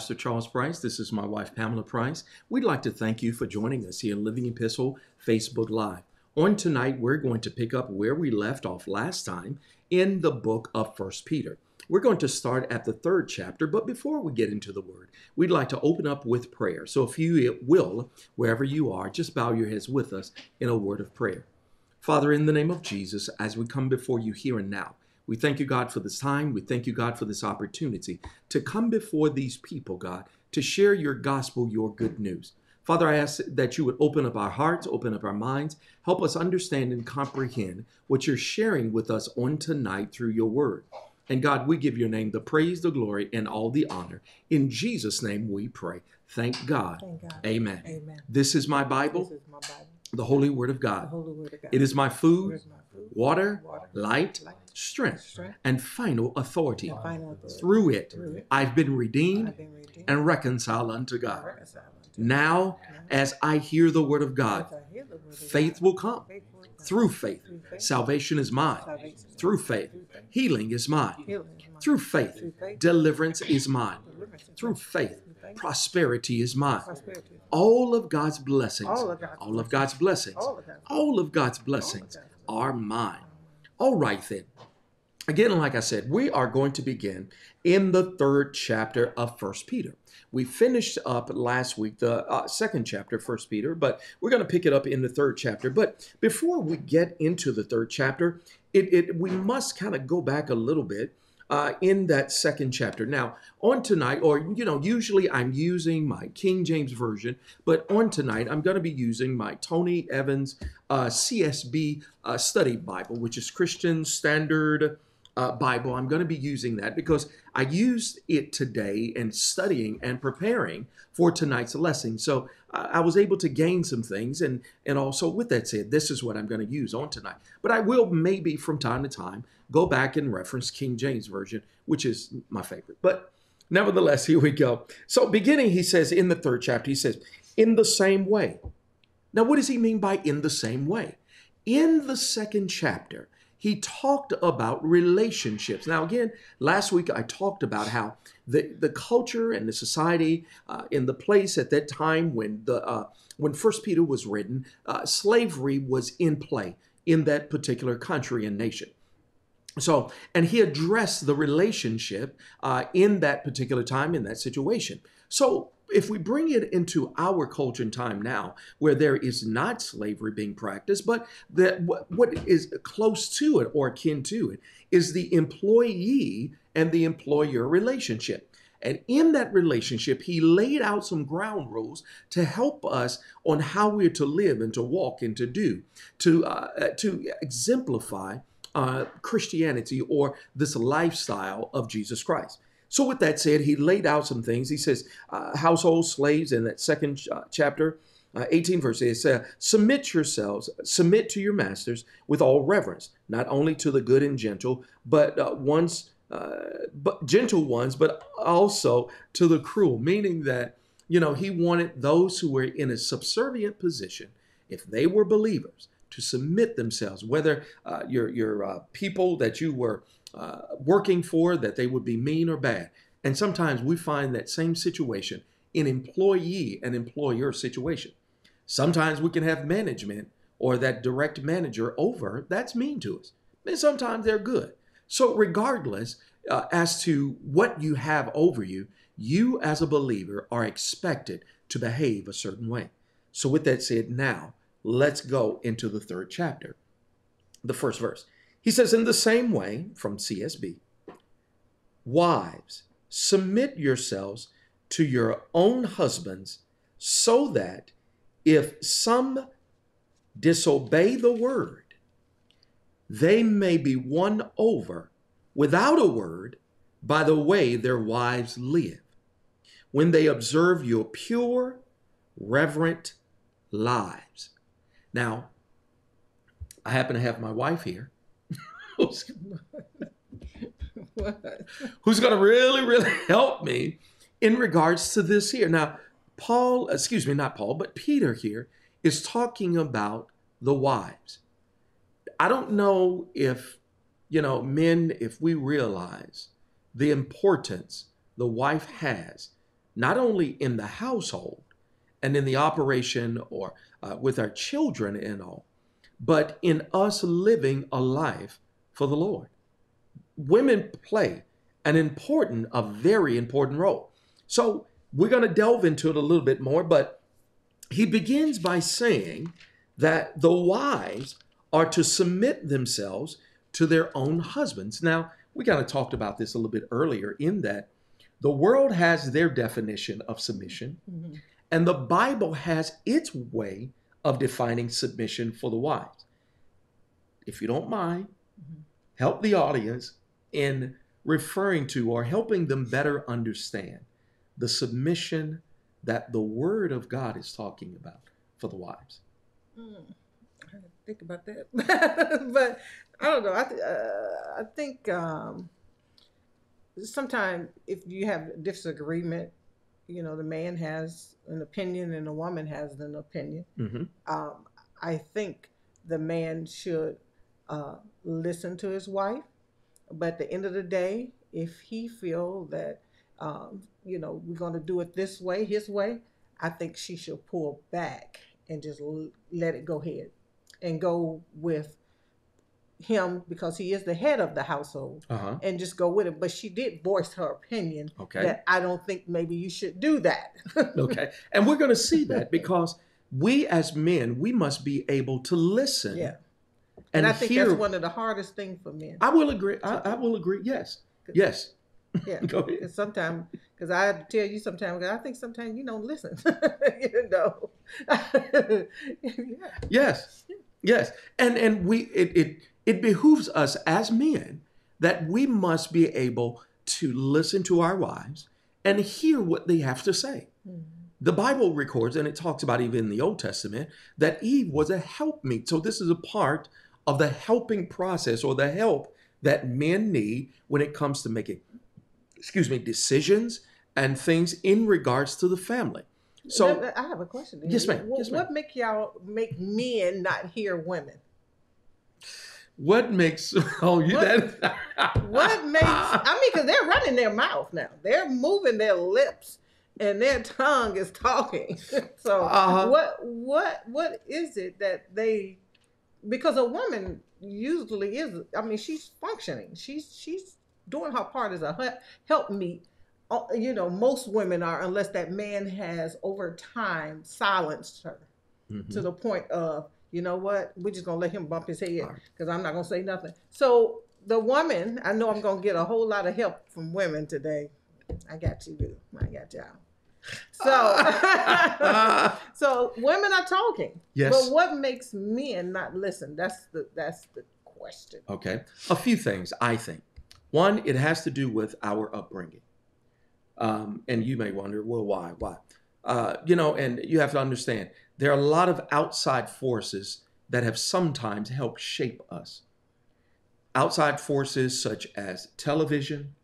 Pastor Charles Price. This is my wife, Pamela Price. We'd like to thank you for joining us here in Living Epistle Facebook Live. On tonight, we're going to pick up where we left off last time in the book of First Peter. We're going to start at the third chapter, but before we get into the word, we'd like to open up with prayer. So if you will, wherever you are, just bow your heads with us in a word of prayer. Father, in the name of Jesus, as we come before you here and now, we thank you, God, for this time. We thank you, God, for this opportunity to come before these people, God, to share your gospel, your good news. Father, I ask that you would open up our hearts, open up our minds, help us understand and comprehend what you're sharing with us on tonight through your word. And God, we give your name the praise, the glory, and all the honor. In Jesus' name we pray. Thank God. Thank God. Amen. Amen. This is my Bible, This is my Bible. the Holy Word of The God. Holy Word of God. It is my food, my food? water, Water, light, light, strength, strength, and final authority. and final authority. Through it, Through it, I've been redeemed I've been redeemed and reconciled unto God. reconciled unto Now, as I hear the word of God, word of faith God, will come faith will come. through faith. Through faith, Salvation is mine salvation is through faith. Faith, Healing is mine healing is mine. through faith. Through Deliverance is mine deliverance is through faith. Prosperity is mine. prosperity. All of God's blessings, All of God's all of God's blessings, All of God's all of God's blessings are mine. All right, then. Again, like I said, we are going to begin in the third chapter of First Peter. We finished up last week the uh, second chapter, First Peter, but we're going to pick it up in the third chapter. But before we get into the third chapter, it, it we must kind of go back a little bit uh, in that second chapter. Now, on tonight, or you know, usually I'm using my King James version, but on tonight I'm going to be using my Tony Evans uh, CSB uh, Study Bible, which is Christian Standard uh, Bible. I'm going to be using that because I used it today in studying and preparing for tonight's lesson. So uh, I was able to gain some things, and and also with that said, this is what I'm going to use on tonight. But I will maybe from time to time go back and reference King James version, which is my favorite. But nevertheless, here we go. So beginning, he says in the third chapter, he says, in the same way. Now, what does he mean by in the same way? In the second chapter, he talked about relationships. Now, again, last week I talked about how the, the culture and the society uh, in the place at that time when the uh, when First Peter was written, uh, slavery was in play in that particular country and nation. So, and he addressed the relationship uh, in that particular time, in that situation. So, if we bring it into our culture and time now, where there is not slavery being practiced, but that what, is close to it or akin to it is the employee and the employer relationship. And in that relationship, he laid out some ground rules to help us on how we're to live and to walk and to do, to uh, to exemplify uh, Christianity or this lifestyle of Jesus Christ. So, with that said, he laid out some things. He says, uh, household slaves in that second uh, chapter, uh, 18 verse, it says, submit yourselves, submit to your masters with all reverence, not only to the good and gentle, but uh, ones, uh, but gentle ones, but also to the cruel, meaning that, you know, he wanted those who were in a subservient position, if they were believers, to submit themselves, whether uh, your, your uh, people that you were uh, working for, that they would be mean or bad. And sometimes we find that same situation in employee and employer situation. Sometimes we can have management or that direct manager over that's mean to us. And sometimes they're good. So, regardless uh, as to what you have over you, you as a believer are expected to behave a certain way. So, with that said, now let's go into the third chapter. The first verse. He says, In the same way, from CSB, wives, submit yourselves to your own husbands, so that if some disobey the word, they may be won over without a word by the way their wives live, when they observe your pure, reverent lives. Now, I happen to have my wife here. who's going to really, really help me in regards to this here. Now, Paul, excuse me, not Paul, but Peter here is talking about the wives. I don't know if, you know, men, if we realize the importance the wife has not only in the household and in the operation or uh, with our children and all, but in us living a life for the Lord. Women play an important, a very important role. So we're going to delve into it a little bit more, but he begins by saying that the wives are to submit themselves to their own husbands. Now, we kind of talked about this a little bit earlier in that the world has their definition of submission, mm-hmm. And the Bible has its way of defining submission for the wives. If you don't mind, help the audience in referring to or helping them better understand the submission that the Word of God is talking about for the wives. Mm, I think about that, but I don't know. I th- uh, I think um, sometimes if you have disagreement, you know, the man has an opinion and the woman has an opinion. Mm-hmm. Um, I think the man should uh, listen to his wife, but at the end of the day, if he feel that um, you know we're going to do it this way, his way, I think she should pull back and just l- let it go ahead and go with him because he is the head of the household uh-huh. and just go with it. But she did voice her opinion okay. that I don't think maybe you should do that. okay. And we're going to see that because we as men, we must be able to listen. Yeah. And, and I think hear, that's one of the hardest things for men. I will agree. I, I will agree. Yes. Yes. Yeah. Go ahead. Sometimes, because I have to tell you sometimes, I think sometimes you don't listen. you know. yeah. Yes. Yes. And and we it it it behooves us as men that we must be able to listen to our wives and hear what they have to say. Mm-hmm. The Bible records, and it talks about even in the Old Testament, that Eve was a helpmeet. So, this is a part of the helping process or the help that men need when it comes to making, excuse me, decisions and things in regards to the family. So, I have a question. Yes, ma'am. What, yes, ma'am. what make y'all make men not hear women? What makes oh you what, that? what makes I mean because they're running their mouth now. They're moving their lips and their tongue is talking. so uh-huh. what what what is it that they because a woman usually is I mean she's functioning. She's she's doing her part as a help me. Uh, you know, most women are unless that man has over time silenced her mm-hmm. to the point of you know what? We're just gonna let him bump his head because I'm not gonna say nothing. So the woman, I know I'm gonna get a whole lot of help from women today. I got you, boo. I got y'all. So, so women are talking. Yes. But what makes men not listen? That's the that's the question. Okay. A few things I think. One, it has to do with our upbringing. Um, and you may wonder, well, why? Why? Uh, you know, and you have to understand there are a lot of outside forces that have sometimes helped shape us. Outside forces such as television,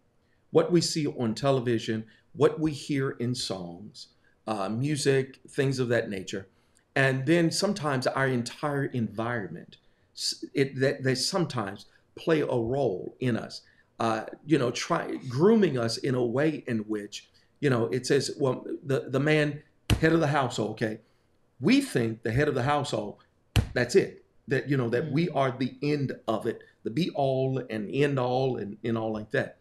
what we see on television, what we hear in songs, uh, music, things of that nature. And then sometimes our entire environment, it, that they sometimes play a role in us. Uh, you know, try grooming us in a way in which, you know, it says, well, the, the man, head of the household, okay, we think the head of the household, that's it. That you know that we mm-hmm. are the end of it, the be all and end all and, and all like that.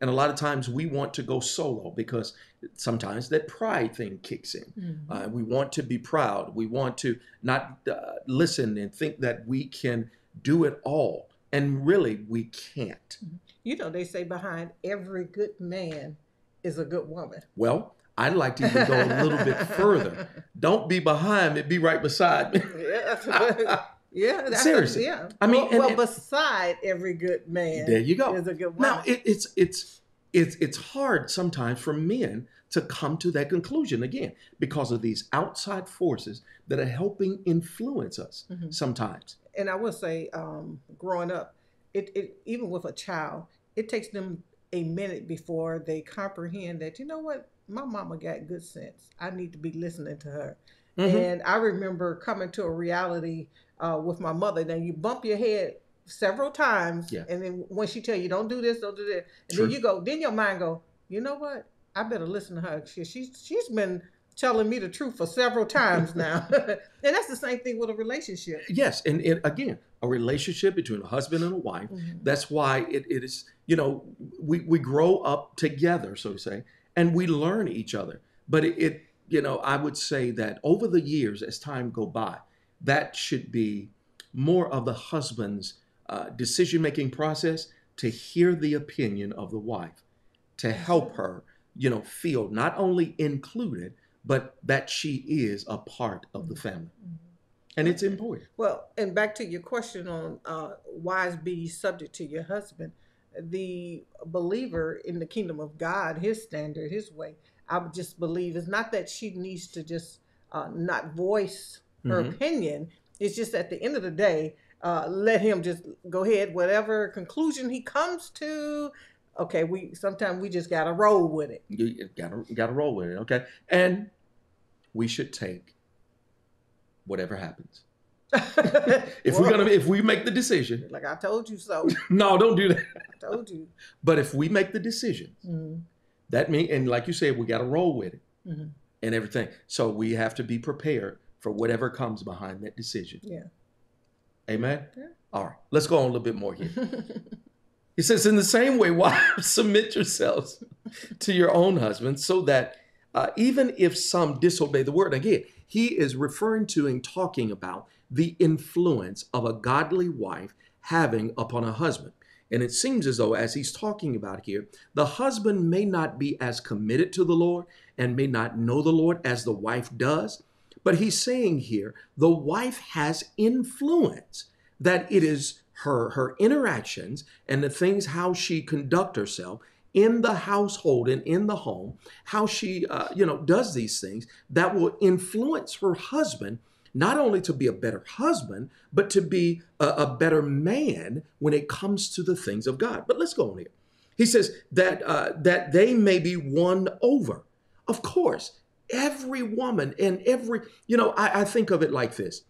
And a lot of times we want to go solo because sometimes that pride thing kicks in. Mm-hmm. Uh, we want to be proud. We want to not uh, listen and think that we can do it all. And really, we can't. Mm-hmm. You know, they say behind every good man is a good woman. Well, I'd like to even go a little bit further. Don't be behind me, be right beside me. yeah. Yeah, seriously. yeah. I mean, well, and, and, beside every good man, there you go. Is a good Now, it, it's it's it's it's hard sometimes for men to come to that conclusion again because of these outside forces that are helping influence us mm-hmm. sometimes. And I will say, um, growing up, it, it even with a child, it takes them a minute before they comprehend that you know what my mama got good sense. I need to be listening to her. Mm-hmm. And I remember coming to a reality uh, with my mother. Now you bump your head several times, yeah. and then when she tell you don't do this, don't do that, and True. then you go, then your mind go, you know what? I better listen to her. She, she's she's been telling me the truth for several times now, and that's the same thing with a relationship. Yes, and, and again, a relationship between a husband and a wife. Mhm. That's why it, it is, you know, we, we grow up together, so to say, and we learn each other. But it, it, you know, I would say that over the years, as time go by, that should be more of the husband's uh, decision making process to hear the opinion of the wife, to help her, you know, feel not only included, but that she is a part of the family. And it's important. Well, and back to your question on uh, why is be subject to your husband, the believer in the kingdom of God, his standard, his way, I would just believe it's not that she needs to just uh, not voice her Mhm. opinion. It's just at the end of the day, uh, let him just go ahead, whatever conclusion he comes to. Okay, we sometimes we just gotta roll with it. You, gotta gotta roll with it, okay? And we should take whatever happens. If we're gonna if we make the decision, like I told you so, no, don't do that. Told you. But if we make the decision, Mhm, that mean and like you said, we gotta roll with it mhm. and everything. So we have to be prepared for whatever comes behind that decision. Yeah. Amen. Yeah. All right, let's go on a little bit more here. He says, in the same way, wives, submit yourselves to your own husbands, so that uh, even if some disobey the word, again, he is referring to and talking about the influence of a godly wife having upon a husband. And it seems as though, as he's talking about here, the husband may not be as committed to the Lord and may not know the Lord as the wife does. But he's saying here, the wife has influence, that it is her, her interactions and the things, how she conduct herself in the household and in the home, how she, uh, you know, does these things that will influence her husband not only to be a better husband, but to be a, a better man when it comes to the things of God. But let's go on here. He says that uh, that they may be won over. Of course, every woman and every, you know, I, I think of it like this.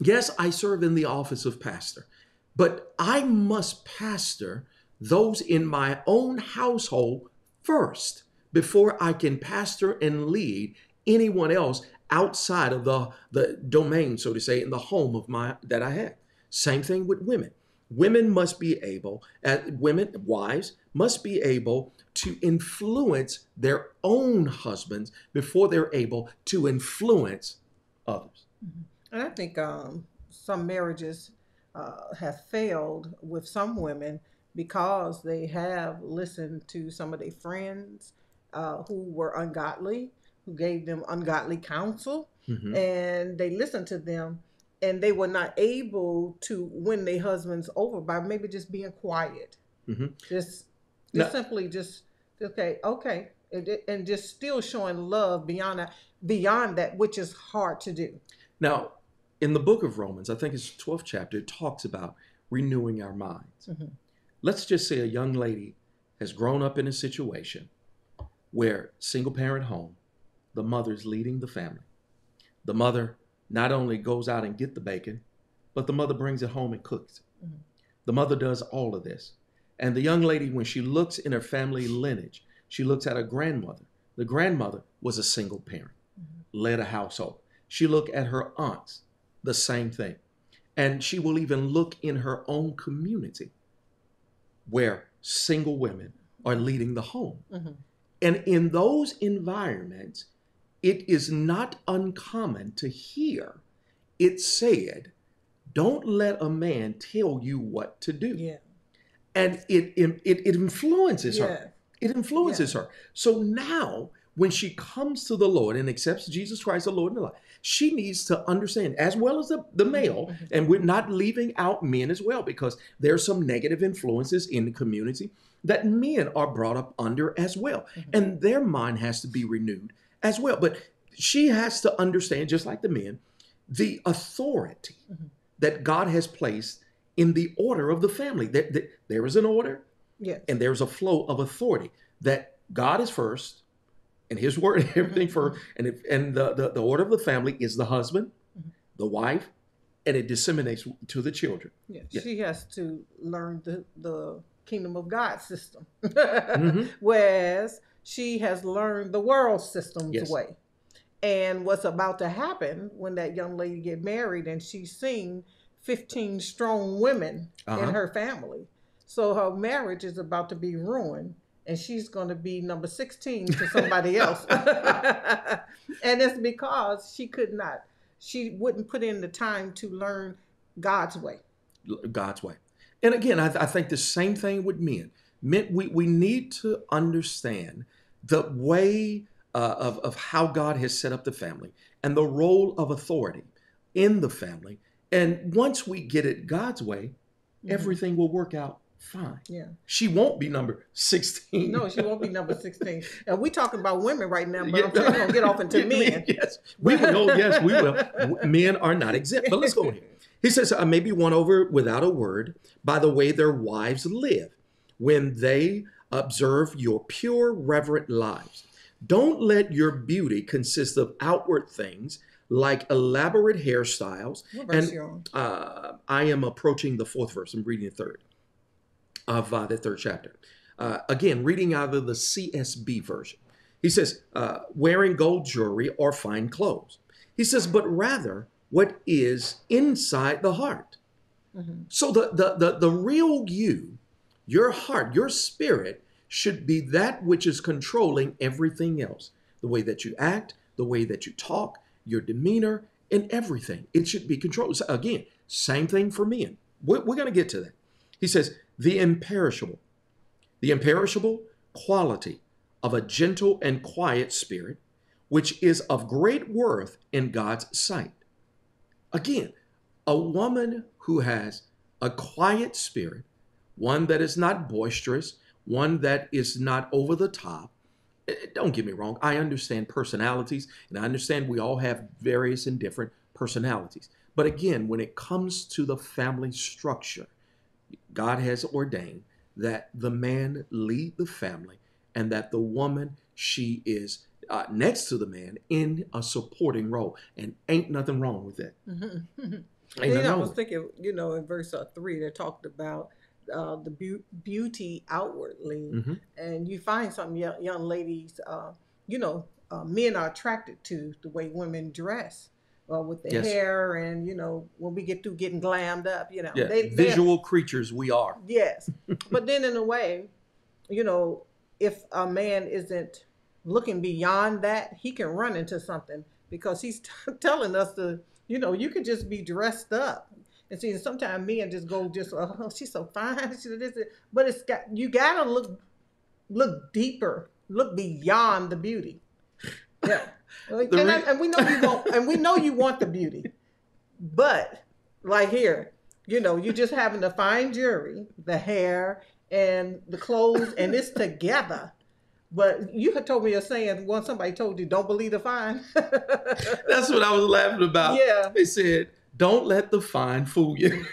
Yes, I serve in the office of pastor, but I must pastor those in my own household first before I can pastor and lead anyone else outside of the, the domain, so to say, in the home of my that I have. Same thing with women. Women must be able, uh, women, wives, must be able to influence their own husbands before they're able to influence others. And I think um, some marriages uh, have failed with some women because they have listened to some of their friends uh, who were ungodly, who gave them ungodly counsel, Mhm. and they listened to them, and they were not able to win their husbands over by maybe just being quiet, Mhm. just, just simply just okay, okay, and, and just still showing love beyond that, beyond that, which is hard to do. Now, in the book of Romans, I think it's 12th chapter, it talks about renewing our minds. Mhm. Let's just say a young lady has grown up in a situation where single parent home, the mother's leading the family. The mother not only goes out and get the bacon, but the mother brings it home and cooks. Mhm. The mother does all of this. And the young lady, when she looks in her family lineage, she looks at her grandmother. The grandmother was a single parent, led a household. She look at her aunts, the same thing. And she will even look in her own community where single women are leading the home. Mhm. And in those environments, it is not uncommon to hear it said, don't let a man tell you what to do. Yeah. And it, it, it influences her. It influences her. So now, when she comes to the Lord and accepts Jesus Christ, the Lord in her life, she needs to understand, as well as the, the male, Mhm. and we're not leaving out men as well, because there's some negative influences in the community that men are brought up under as well. Mhm. And their mind has to be renewed as well. But she has to understand, just like the men, the authority Mhm. that God has placed in the order of the family. That, there- there is an order, Yes. and there's a flow of authority that God is first and his word everything Mhm. first and if, and the, the the order of the family is the husband Mhm. the wife and it disseminates to the children Yeah. Yeah. She has to learn the, the kingdom of God system. Mhm. Whereas she has learned the world system's Yes. way. And what's about to happen when that young lady get married and she's seen 15 strong women Uh-huh. in her family. So her marriage is about to be ruined and she's going to be number 16 to somebody else. and it's because she could not she wouldn't put in the time to learn God's way. God's way. And again, I, I think the same thing with men. Men, we, we need to understand the way uh, of, of how God has set up the family and the role of authority in the family. And once we get it God's way, Mhm. everything will work out fine. Yeah. She won't be number 16. No, she won't be number 16. And we talking about women right now, but Yeah. I'm sure we're gonna get off into men. Yes, we will. Yes, we will. Men are not exempt. But let's go here. He says, I may be won over without a word by the way their wives live when they observe your pure, reverent lives. Don't let your beauty consist of outward things like elaborate hairstyles. And-? Uh, I am approaching the fourth verse. I'm reading the third of uh, the third chapter. Uh, again, reading out of the CSB version. He says, uh, wearing gold jewelry or fine clothes. He says, but rather what is inside the heart. Mhm. So the, the, the, the real you, your heart, your spirit should be that which is controlling everything else. The way that you act, the way that you talk, your demeanor, and everything. It should be controlled. So again, same thing for men. We're, we're going to get to that. He says, the imperishable, the imperishable quality of a gentle and quiet spirit, which is of great worth in God's sight. Again, a woman who has a quiet spirit, one that is not boisterous, one that is not over the top. Eh, Don't get me wrong, I understand personalities and I understand we all have various and different personalities. But again, when it comes to the family structure, God has ordained that the man lead the family and that the woman, she is uh, next to the man in a supporting role. And ain't nothing wrong with that. Mhm. Ain't You know, I was thinking, you know, in verse uh, three, they talked about uh, the beau- beauty outwardly, Mhm. and you find some young, young ladies, uh, you know, uh, men are attracted to the way women dress, uh, with their Yes. hair, and you know, when we get through getting glammed up, you know, Yeah, they, visual creatures we are. Yes. but then in a way, you know, if a man isn't looking beyond that, he can run into something because he's telling us to, you know, you could just be dressed up. And see, sometimes men just go just, oh, oh she's so fine. She's this, this." but it's got you gotta look look deeper, look beyond the beauty. Yeah. Like, and, I- and we know you want and we know you want the beauty. But like here, you know, you just having the fine jewelry, the hair, and the clothes, and it's together. But you had told me a saying once somebody told you, "Don't believe the fine." That's what I was laughing about. yeah, They said, don't let the fine fool you.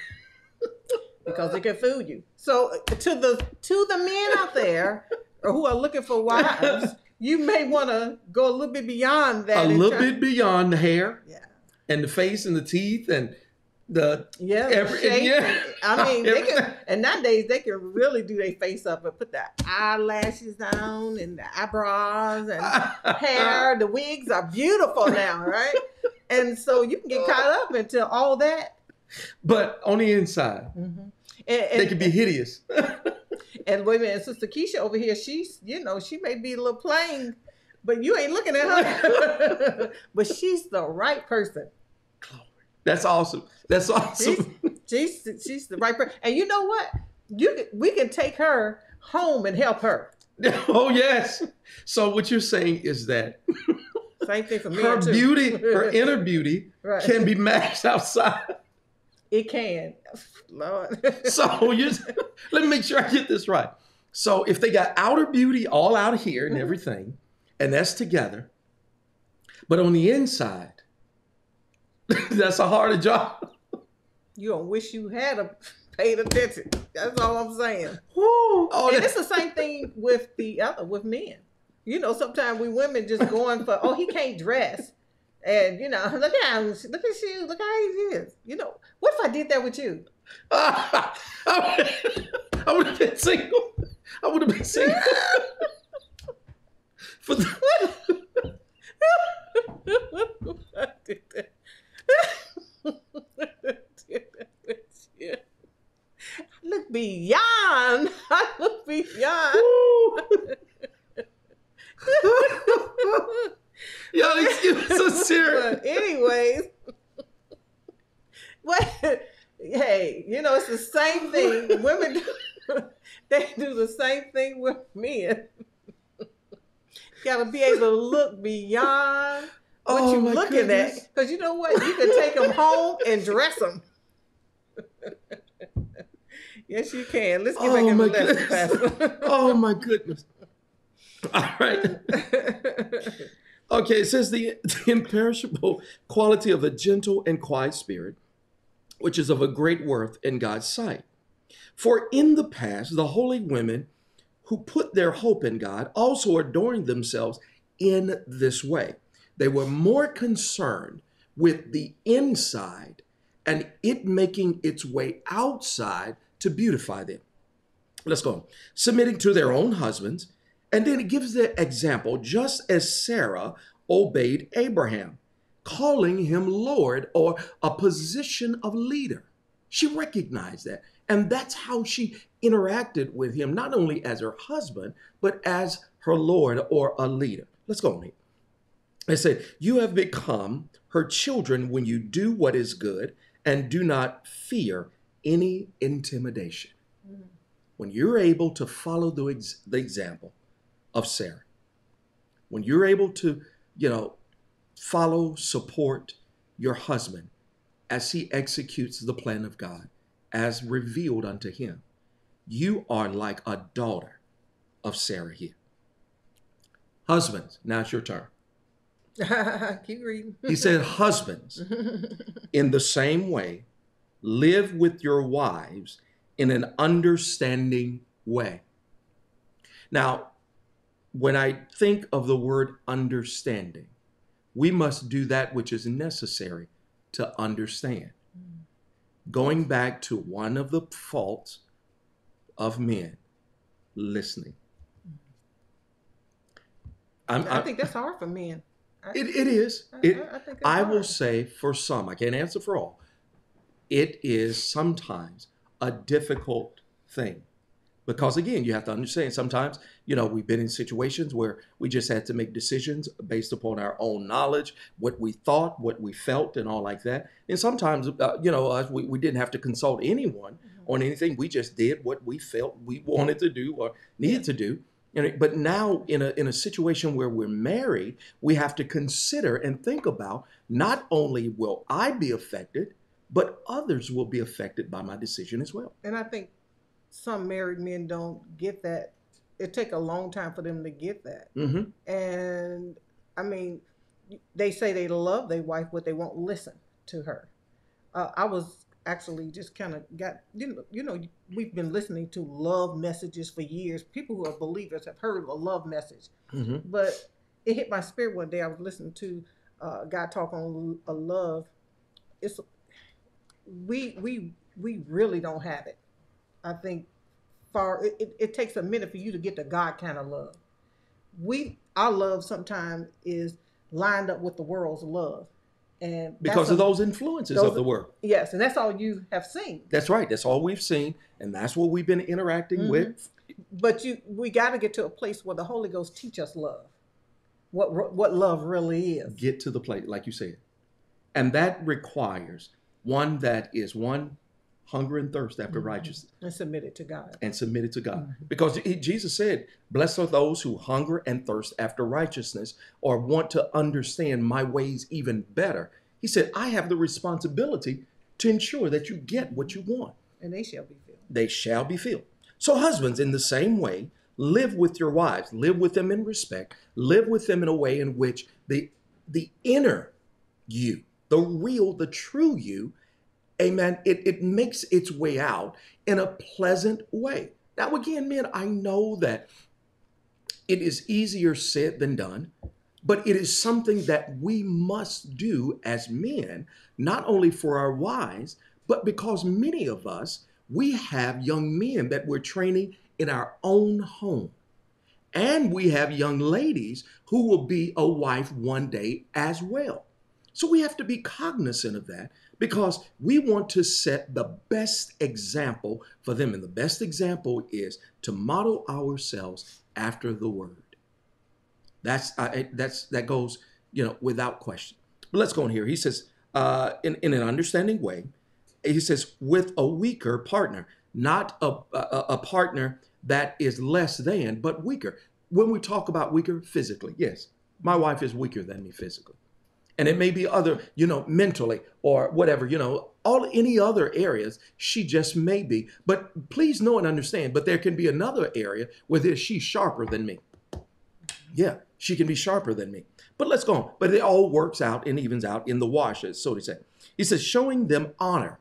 because it can fool you. So to the to the men out there or who are looking for wives, you may want to go a little bit beyond that. a little try- bit beyond the hair Yeah. and the face and the teeth and the Yeah, Every- shape. yeah. I mean, they can, and nowadays they can really do their face up and put the eyelashes on and the eyebrows and hair. The wigs are beautiful now, right? And so you can get caught up into all that. But on the inside, mm-hmm. And, and, they can be hideous. and wait a minute, Sister Keisha over here, she's you know she may be a little plain, but you ain't looking at her. but she's the right person. That's awesome. That's awesome. She's she's the right person. And you know what? You we can take her home and help her. oh yes. So what you're saying is that Same thing for me her too. beauty, her inner beauty, right. can be matched outside. it can. Lord. So you let me make sure I get this right. So if they got outer beauty all out here and Mhm. everything, and that's together, but on the inside, that's a harder job. you don't wish you had a paid attention. That's all I'm saying. Woo! Oh, and it's the same thing with the other with men. You know, sometimes we women just going for oh he can't dress. And you know, look at him, look at you, look how he is. You know, what if I did that with you? I would have been single. I would have been single. For the, I did that. Look beyond. I look beyond. Y'all excuse me so serious. Anyways, what? Hey, you know it's the same thing. Women, do, they do the same thing with men. Got to be able to look beyond what Oh, you're looking goodness. at, because you know what? You can take them home and dress them. yes, you can. Let's get Oh, back in the lesson, Oh my goodness. All right. Okay, it says the, the imperishable quality of a gentle and quiet spirit, which is of a great worth in God's sight. For in the past, the holy women who put their hope in God also adorned themselves in this way. They were more concerned with the inside and it making its way outside to beautify them. Let's go on. Submitting to their own husbands. And then it gives the example, just as Sarah obeyed Abraham, calling him Lord or a position of leader. She recognized that. And that's how she interacted with him, not only as her husband, but as her Lord or a leader. Let's go on here. It said, You have become her children when you do what is good and do not fear any intimidation. Mm-hmm. When you're able to follow the, ex- the example of Sarah, when you're able to, you know, follow, support your husband as he executes the plan of God as revealed unto him, you are like a daughter of Sarah here. Husbands, now it's your turn. Keep reading. He said, Husbands, in the same way, live with your wives in an understanding way. Now, when I think of the word understanding, we must do that which is necessary to understand. Mm. Going back to one of the faults of men, listening. Mm-hmm. I'm, I I- think that's hard for men. I, it, it is. It, I, I will say for some, I can't answer for all, it is sometimes a difficult thing. Because again, you have to understand sometimes, you know, we've been in situations where we just had to make decisions based upon our own knowledge, what we thought, what we felt, and all like that. And sometimes, uh, you know, uh, we, we didn't have to consult anyone Mm-hmm. on anything. We just did what we felt we wanted to do or needed to do. And it- but now, in a in a situation where we're married, we have to consider and think about not only will I be affected, but others will be affected by my decision as well. And I think some married men don't get that. It take a long time for them to get that. hmm And I mean, they say they love their wife, but they won't listen to her. Uh, I was actually just kind of got you know, you know we've been listening to love messages for years. People who are believers have heard a love message, hmm but it hit my spirit one day. I was listening to uh, a guy talk on a love. It's we we we really don't have it. I think far it, it, it takes a minute for you to get the God kind of love. We our love sometimes is lined up with the world's love, and Because a- of those influences those- of the world. Yes, and that's all you have seen. That's right. That's all we've seen, and that's what we've been interacting Mhm. with. But you we got to get to a place where the Holy Ghost teach us love. What what love really is. Get to the place, like you said, and that requires one that is one hunger and thirst after Mhm. righteousness and submit it to God. and submit it to God. Mhm. Because he- Jesus said, Blessed are those who hunger and thirst after righteousness or want to understand my ways even better. He said, I have the responsibility to ensure that you get what you want. And they shall be filled. They shall be filled. So, husbands, in the same way, live with your wives, live with them in respect, live with them in a way in which the, the inner you, the real, the true you, amen, it, it makes its way out in a pleasant way. Now, again, men, I know that it is easier said than done, but it is something that we must do as men, not only for our wives, but because many of us, we have young men that we're training in our own home. And we have young ladies who will be a wife one day as well. So we have to be cognizant of that because we want to set the best example for them. And the best example is to model ourselves after the word. That's uh, that's that goes you know without question. But let's go in here. He says uh, in in an understanding way. He says with a weaker partner, not a, a, a partner that is less than, but weaker. When we talk about weaker physically, yes, my wife is weaker than me physically and it may be other you know mentally or whatever you know all any other areas she just may be. But please know and understand but there can be another area where there, she's sharper than me. Yeah she can be sharper than me. But let's go on. But it all works out and evens out in the wash so to say. He says showing them honor.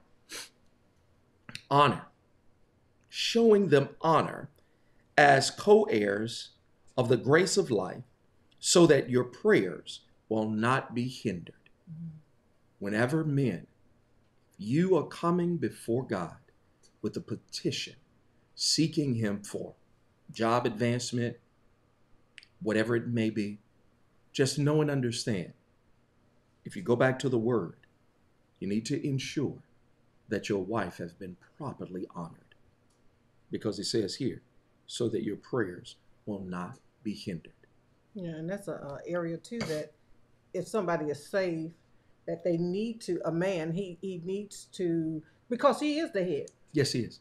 Honor. Showing them honor as co-heirs of the grace of life so that your prayers will not be hindered. Mm-hmm. Whenever men, you are coming before God with a petition, seeking Him for job advancement, whatever it may be, just know and understand. If you go back to the Word, you need to ensure that your wife has been properly honored. Because it says here, so that your prayers will not be hindered. Yeah, and that's an area too that if somebody is saved, that they need to a man he he needs to because he is the head. Yes, he is.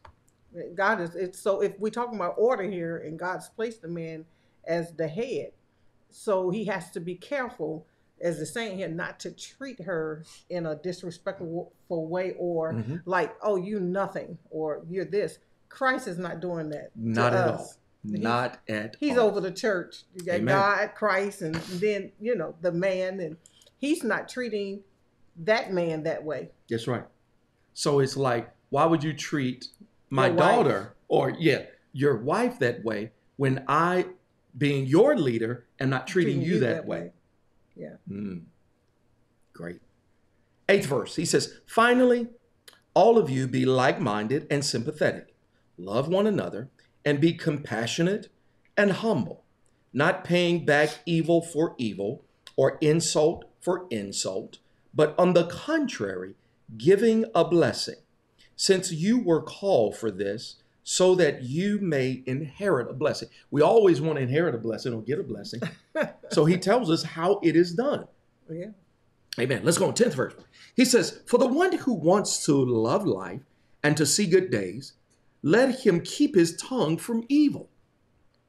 God is it's so if we're talking about order here and God's placed the man as the head, so he has to be careful as the saying here not to treat her in a disrespectful way or mm-hmm. like oh you nothing or you're this. Christ is not doing that. Not at us. all. Not at He's all. over the church. You got Amen. God, Christ, and then, you know, the man. And he's not treating that man that way. That's right. So it's like, why would you treat my your daughter wife. or, yeah, your wife that way when I, being your leader, am not treating, treating you, you, that, that way. way? Yeah. Mm. Great. Eighth verse, he says, Finally, all of you be like minded and sympathetic, love one another and be compassionate and humble, not paying back evil for evil or insult for insult, but on the contrary, giving a blessing, since you were called for this, so that you may inherit a blessing. We always want to inherit a blessing or get a blessing. so he tells us how it is done. Oh, yeah. Amen. Let's go on 10th verse. He says, For the one who wants to love life and to see good days, let him keep his tongue from evil.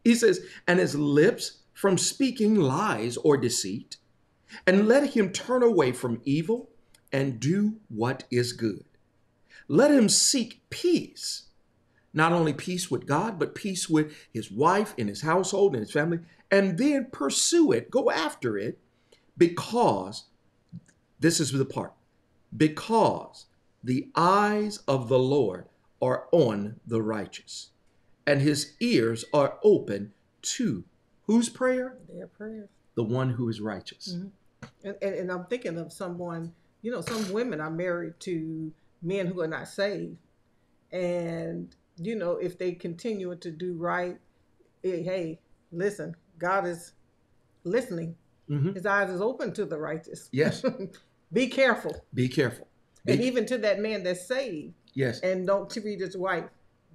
He says, and his lips from speaking lies or deceit. And let him turn away from evil and do what is good. Let him seek peace, not only peace with God, but peace with his wife and his household and his family, and then pursue it, go after it, because this is the part because the eyes of the Lord are on the righteous, and his ears are open to whose prayer? Their prayer. The one who is righteous. Mm-hmm. And, and, and, I'm thinking of someone, you know, some women are married to men who are not saved. And, you know, if they continue to do right, it, hey, listen, God is listening. Mm-hmm. His eyes is open to the righteous. Yes. Be careful. Be careful. Be- and even to that man that's saved, Yes. And don't treat his wife.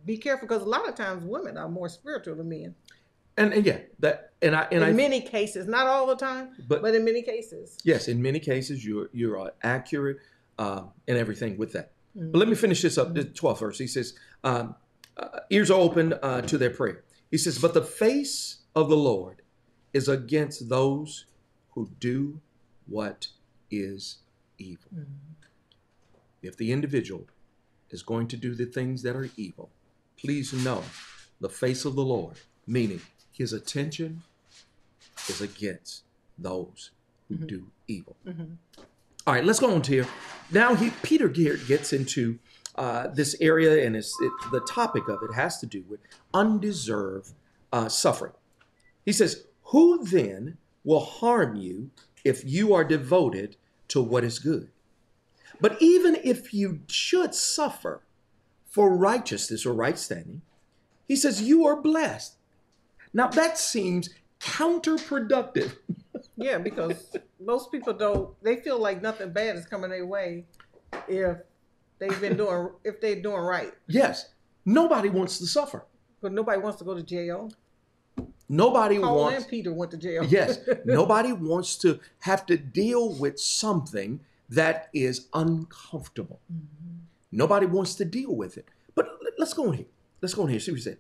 Be careful because a lot of times women are more spiritual than men. And, and yeah, that and I and in I, many cases, not all the time, but, but in many cases. Yes, in many cases you're you're accurate um, and everything with that. Mm-hmm. But let me finish this up. The 12th verse. He says, um, uh, "Ears are open uh, to their prayer." He says, "But the face of the Lord is against those who do what is evil." Mm-hmm. If the individual is going to do the things that are evil, please know the face of the Lord, meaning his attention is against those who mm-hmm. do evil. Mm-hmm. All right, let's go on to here. Now he Peter gets into uh, this area, and it, the topic of it has to do with undeserved uh, suffering. He says, "Who then will harm you if you are devoted to what is good?" But even if you should suffer for righteousness or right standing, he says, you are blessed. Now that seems counterproductive. Yeah, because most people don't. They feel like nothing bad is coming their way if they've been doing if they're doing right. Yes, nobody wants to suffer. But nobody wants to go to jail. Nobody Paul wants. and Peter went to jail. yes, nobody wants to have to deal with something that is uncomfortable. Mhm. Nobody wants to deal with it. But let- let's go in here. Let's go in here. See what he said.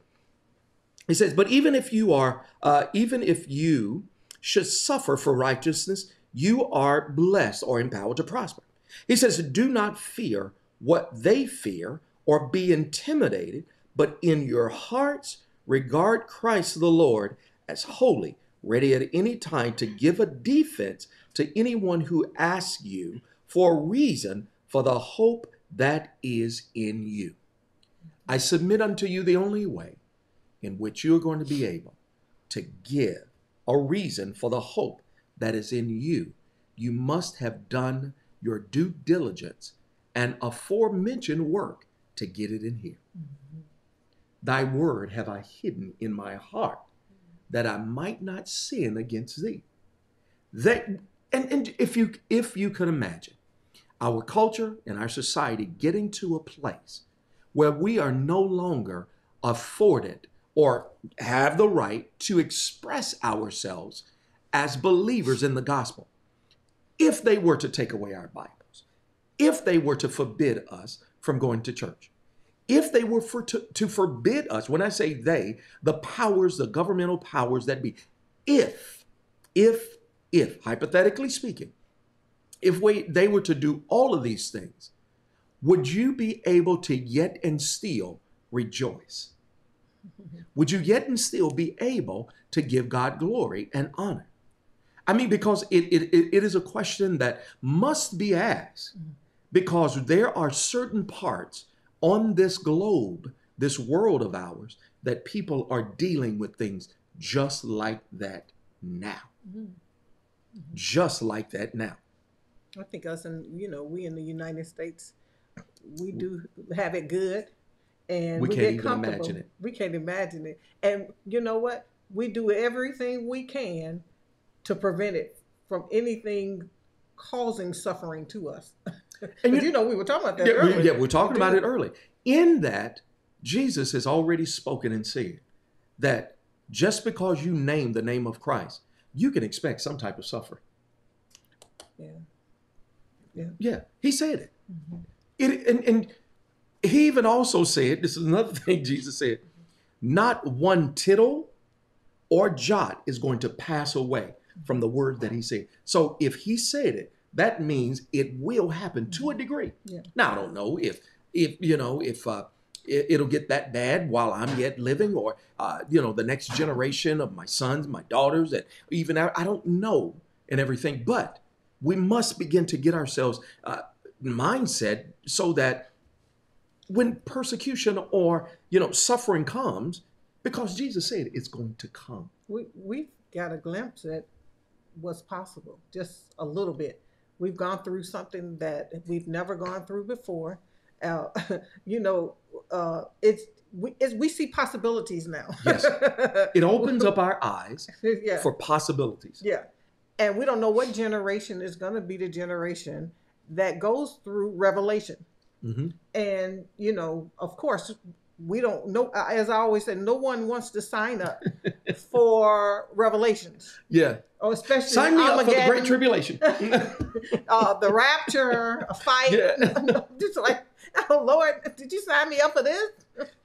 He says, "But even if you are, uh, even if you should suffer for righteousness, you are blessed or empowered to prosper." He says, "Do not fear what they fear, or be intimidated, but in your hearts regard Christ the Lord as holy, ready at any time to give a defense to anyone who asks you for a reason for the hope that is in you. I submit unto you the only way in which you are going to be able to give a reason for the hope that is in you. You must have done your due diligence and aforementioned work to get it in here. Mhm. Thy word have I hidden in my heart that I might not sin against thee. That and, and if you if you could imagine our culture and our society getting to a place where we are no longer afforded or have the right to express ourselves as believers in the gospel. If they were to take away our Bibles, if they were to forbid us from going to church, if they were for to, to forbid us, when I say they, the powers, the governmental powers that be, if, if, if, hypothetically speaking, if we, they were to do all of these things, would you be able to yet and still rejoice? Would you yet and still be able to give God glory and honor? I mean, because it, it, it- is a question that must be asked because there are certain parts on this globe, this world of ours, that people are dealing with things just like that now. Mhm. Just like that now. I think us and you know we in the United States, we do have it good, and We we, can't get even comfortable. imagine it. We can't imagine it, and you know what? We do everything we can to prevent it from anything causing suffering to us. And you- you know, we were talking about that Yeah, earlier. yeah, we're talking about it early. In that, Jesus has already spoken and said that just because you name the name of Christ, you can expect some type of suffering. Yeah. Yeah, he said it. Mhm. It and, and he even also said, this is another thing Jesus said, not one tittle or jot is going to pass away from the word that he said. So if he said it, that means it will happen to a degree. Yeah. Now I don't know if if you know if uh it, it'll get that bad while I'm yet living, or uh, you know the next generation of my sons, my daughters, and even I, I don't know and everything. But we must begin to get ourselves uh, mindset so that when persecution or you know suffering comes, because Jesus said it's going to come. we we got a glimpse at what's possible, just a little bit. We've gone through something that we've never gone through before. Uh, you know, uh, it's we it's, we see possibilities now. Yes. It opens up our eyes yeah, for possibilities. yeah, and we don't know what generation is going to be the generation that goes through revelation. hmm And you know, of course, we don't know. As I always said, no one wants to sign up for revelations. Yeah, Oh, especially sign me up for the Great Tribulation. uh, the rapture, a fight. Yeah. Just like, oh Lord, did you sign me up for this?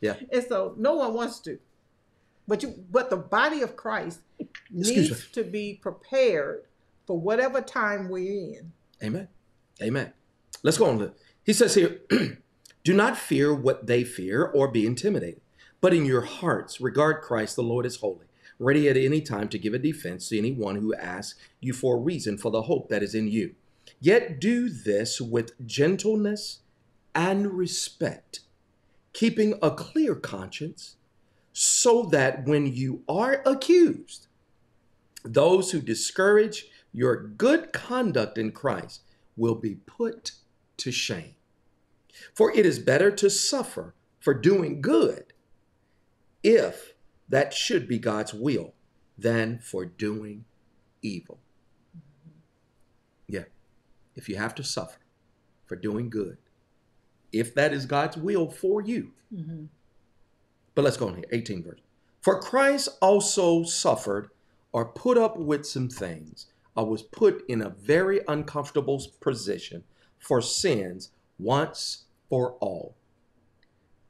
Yeah. And so no one wants to. But you but the body of Christ Excuse needs to be prepared for whatever time we're in. Amen. Amen. Let's go on. He says here, do not fear what they fear or be intimidated, but in your hearts regard Christ the Lord as holy, ready at any time to give a defense to anyone who asks you for a reason for the hope that is in you. Yet do this with gentleness and respect, keeping a clear conscience, so that when you are accused, those who discourage your good conduct in Christ will be put to shame. For it is better to suffer for doing good, if that should be God's will than for doing evil. Yeah. If you have to suffer for doing good, if that is God's will for you. Mhm. But let's go on here, 18 verse. For Christ also suffered or put up with some things, I was put in a very uncomfortable position for sins once for all.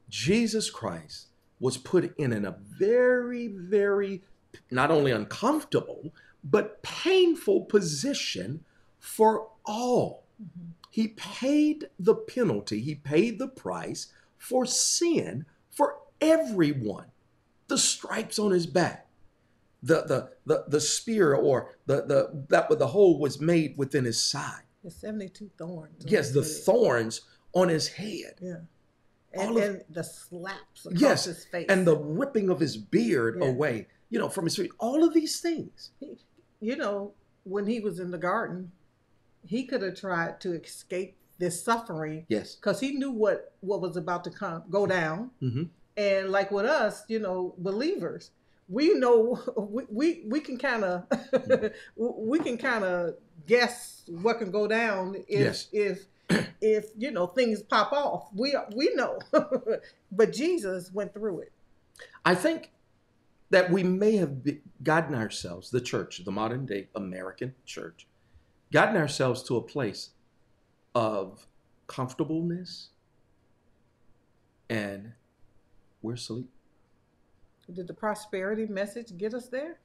Jesus Christ was put in a very, very, not only uncomfortable, but painful position for all. Mhm. He paid the penalty, he paid the price for sin for everyone. The stripes on his back, the the the, the spear or the, the that the hole was made within his side. The 72 thorns. Yes, the head. thorns on his head. Yeah. And, All of- and the slaps across Yes, his face. And the ripping of his beard Yeah. away, you know, from his feet. All of these things. you know, when he was in the garden, he could have tried to escape this suffering Yes. because he knew what what was about to come go down. hmm And like with us, you know, believers, we know we we, we can kind of mm-hmm. we can kind of guess what can go down if Yes. if if you know things pop off. We we know, but Jesus went through it. I think that we may have gotten ourselves, the church, the modern day American church, gotten ourselves to a place of comfortableness and we're asleep. Did the prosperity message get us there?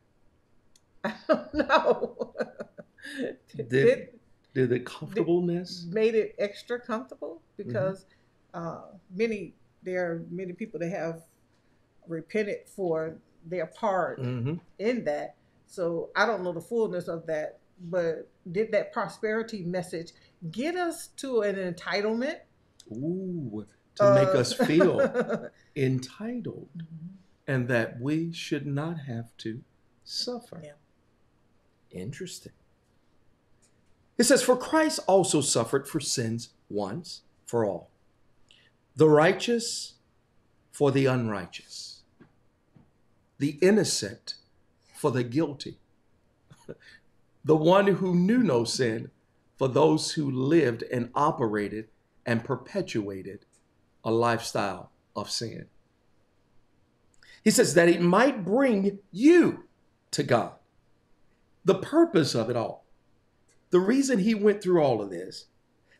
I don't know. Did- Did the comfortableness? made it extra comfortable because uh, many there are many people that have repented for their part hmm in that. So I don't know the fullness of that, but did that prosperity message get us to an entitlement Ooh, to make Uh, us feel entitled and that we should not have to suffer. Yeah. Interesting. It says, For Christ also suffered for sins once for all, the righteous for the unrighteous, the innocent for the guilty, the one who knew no sin for those who lived and operated and perpetuated a lifestyle of sin. He says that he might bring you to God. The purpose of it all, the reason he went through all of this,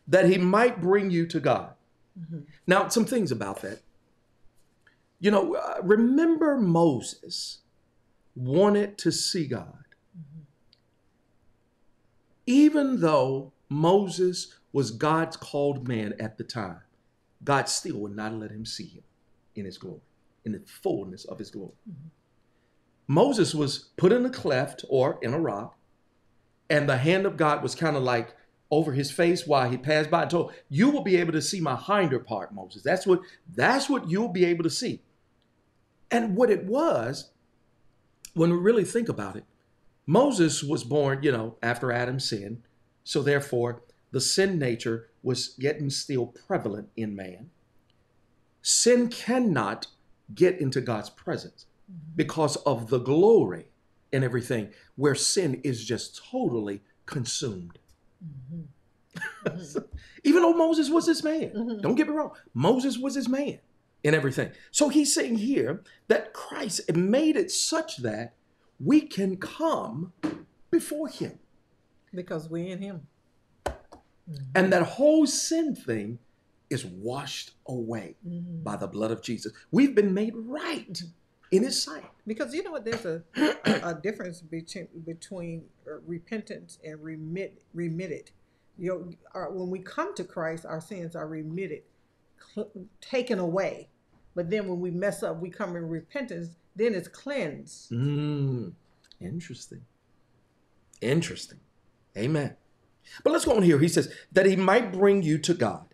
that he might bring you to God. Mhm. Now, some things about that. You know, uh, remember Moses wanted to see God. Mhm. Even though Moses was God's called man at the time, God still would not let him see him in his glory, in the fullness of his glory. Mhm. Moses was put in a cleft or in a rock, and the hand of God was kind of like over his face while he passed by and told, You will be able to see my hinder part, Moses. That's what that's what you'll be able to see. And what it was, when we really think about it, Moses was born, you know, after Adam's sin. So therefore, the sin nature was getting still prevalent in man. Sin cannot get into God's presence because of the glory and everything, where sin is just totally consumed. Mhm. Mhm. Even though Moses was his man, Mhm. don't get me wrong, Moses was his man and everything. So he's saying here that Christ made it such that we can come before him. because we in Him. And that whole sin thing is washed away Mhm. by the blood of Jesus. We've been made right in his sight. Because you know what, there's a a, difference between between repentance and remit remitted. You know, our, when we come to Christ, our sins are remitted, cl- taken away. But then when we mess up, we come in repentance. Then it's cleansed. Mm, interesting. Interesting. Amen. But let's go on here. He says, that he might bring you to God.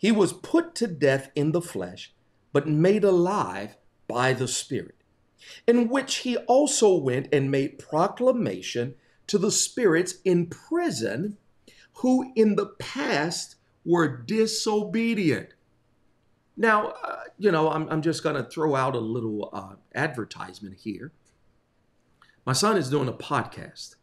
He was put to death in the flesh, but made alive by the Spirit, in which he also went and made proclamation to the spirits in prison who in the past were disobedient. Now, uh, you know, I'm, I'm just going to throw out a little uh, advertisement here. My son is doing a podcast,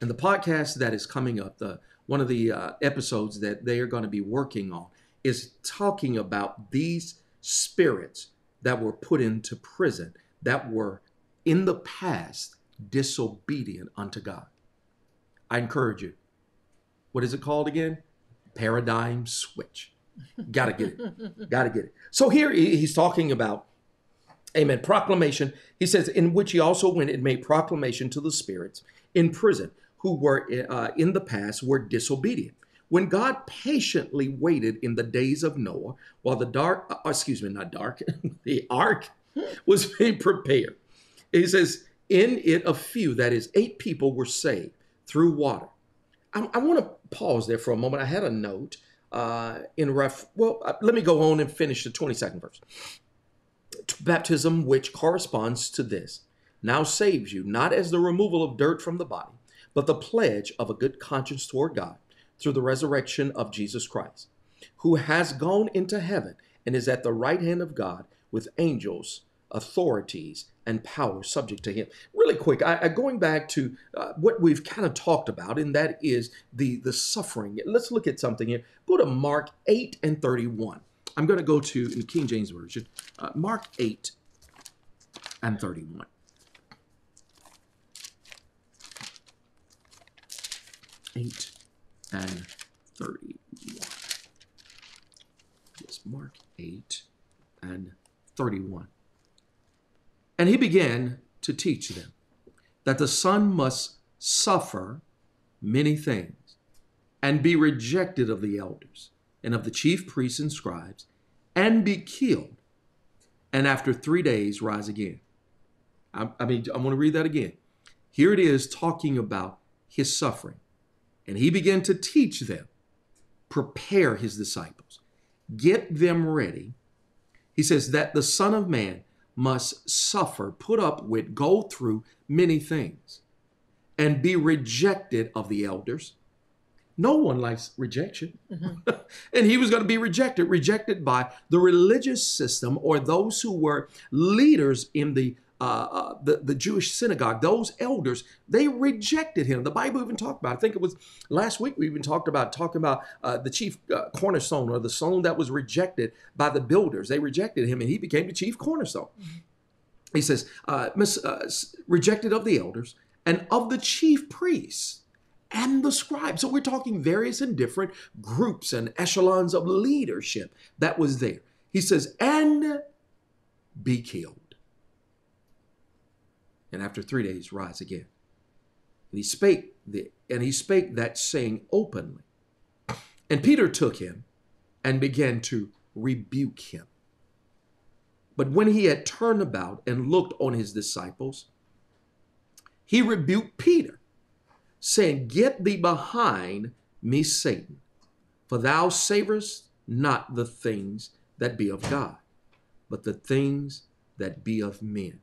and the podcast that is coming up, the one of the uh, episodes that they are going to be working on, is talking about these spirits that were put into prison that were in the past disobedient unto God. I encourage you. What is it called again? Paradigm switch. Got to get it. Got to get it. So here he's talking about, amen, proclamation. He says, in which he also went and made proclamation to the spirits in prison who were uh, in the past were disobedient. When God patiently waited in the days of Noah while the dark, uh, excuse me, not dark, the ark was being prepared. He says, in it a few, that is, eight people were saved through water. I, I want to pause there for a moment. I had a note uh, in ref. Well, uh, let me go on and finish the 22nd verse. Baptism, which corresponds to this, now saves you, not as the removal of dirt from the body, but the pledge of a good conscience toward God through the resurrection of Jesus Christ, who has gone into heaven and is at the right hand of God with angels, authorities, and power subject to him. Really quick, I, I going back to uh, what we've kind of talked about, and that is the the suffering. Let's look at something here. Go to Mark eight and thirty one. I'm going to go to in King James version, uh, Mark eight and thirty one. Eight and thirty one. Yes, Mark eight and thirty one. And he began to teach them that the Son must suffer many things and be rejected of the elders and of the chief priests and scribes and be killed and after three days rise again. I, I mean, I want to read that again. Here it is talking about his suffering. And he began to teach them, prepare his disciples, get them ready. He says that the Son of Man must suffer, put up with, go through many things, and be rejected of the elders. No one likes rejection. Mm-hmm. and he was going to be rejected, rejected by the religious system or those who were leaders in the uh, uh, the, the Jewish synagogue, those elders, they rejected him. The Bible even talked about, I think it was last week we even talked about, talking about uh, the chief uh, cornerstone or the stone that was rejected by the builders. They rejected him and he became the chief cornerstone. Mm-hmm. He says, uh, mis- uh, rejected of the elders and of the chief priests and the scribes. So we're talking various and different groups and echelons of leadership that was there. He says, and be killed and after three days rise again. And he spake the, and he spake that saying openly. And Peter took him and began to rebuke him. But when he had turned about and looked on his disciples, he rebuked Peter, saying, Get thee behind me, Satan, for thou savorest not the things that be of God, but the things that be of men.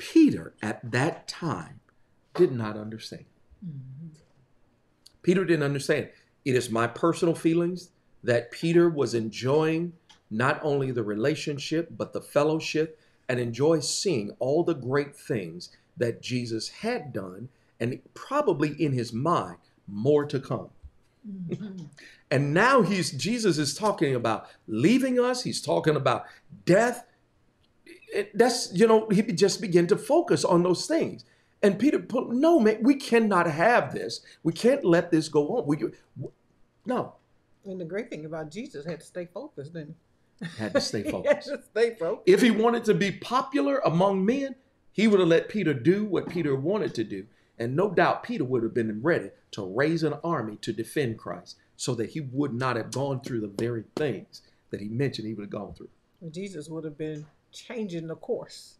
Peter at that time did not understand. Mm-hmm. Peter didn't understand. It is my personal feelings that Peter was enjoying not only the relationship, but the fellowship and enjoy seeing all the great things that Jesus had done, and probably in his mind, more to come. Mm-hmm. and now he's Jesus is talking about leaving us, he's talking about death, that's you know he just began to focus on those things. And peter put no man we cannot have this. We can't let this go on. We no. And the great thing about jesus had to stay focused then had to stay focused. to stay focused. If he wanted to be popular among men he would have let peter do what peter wanted to do. And no doubt peter would have been ready to raise an army to defend christ so that he would not have gone through the very things that he mentioned he would have gone through. Jesus would have been changing the course